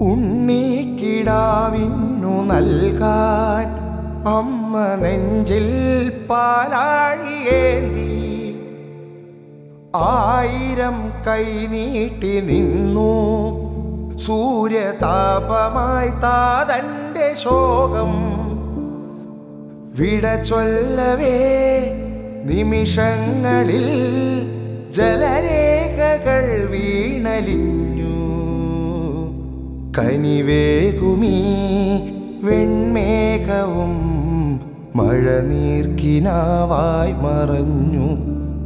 ഉണ്ണിക്കിടാവിന്നു നൽകാൻ അമ്മ നെഞ്ചിൽ പാലാഴിയേന്തി. ആയിരം കൈ നീട്ടി നിന്നു. സൂര്യതാപമായി താതന്റെ ശോകം. വിട ചൊല്ലവേ നിമിഷങ്ങളിൽ ജലരേഖകൾ വീണലിഞ്ഞു. കനിവേകുമീ വെൺമേഘവും മഴനീർക്കിനാവായി മറഞ്ഞു.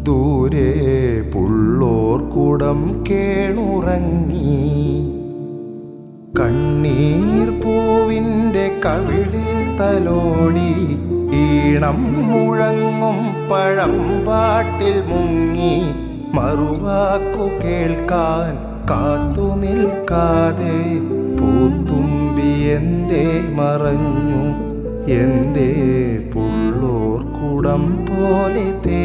ദൂരെ പുള്ളോർക്കുടം കേണുറങ്ങി. കണ്ണീർ പൂവിന്റെ കവിളിൽ തലോടി ഈണം മുഴങ്ങും പഴം പാട്ടിൽ മുങ്ങി മറുവാക്കു കേൾക്കാൻ കാത്തു നിൽക്കാതെ പൂത്തുമ്പി എന്തേ മറഞ്ഞു എന്തേ പുള്ളോർക്കുടം പോലെ തേ